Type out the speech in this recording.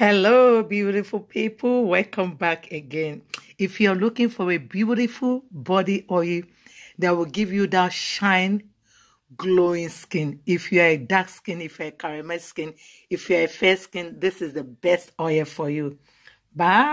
Hello, beautiful people. Welcome back again. If you're looking for a beautiful body oil that will give you that shine, glowing skin, if you're a dark skin, if you're a caramel skin, if you're a fair skin, this is the best oil for you. Bye.